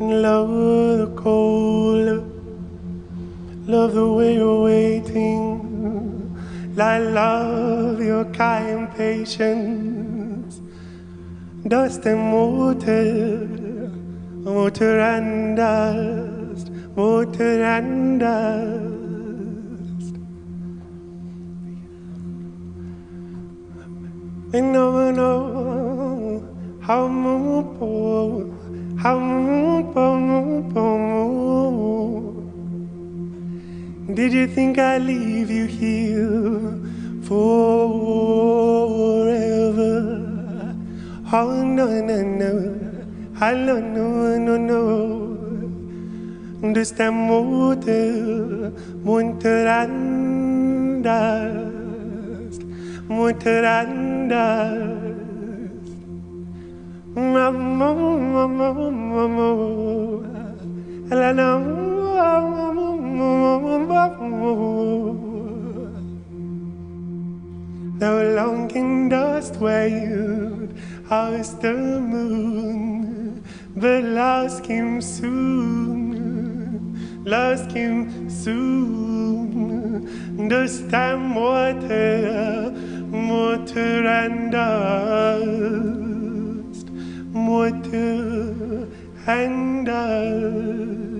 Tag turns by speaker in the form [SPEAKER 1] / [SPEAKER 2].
[SPEAKER 1] Love the cold. Love the way you're waiting. I love your kind patience. Dust and water, water and dust, water and dust. No one know how move, how Did you think I'd leave you here forever? Oh no no no, I no no no no. Understand motor, munterandast, munterandast. Mamma, mamma, mamma, la la. The longing dust waved as the moon, but lost him soon, lost him soon. Dust and water, water and dust, water and dust.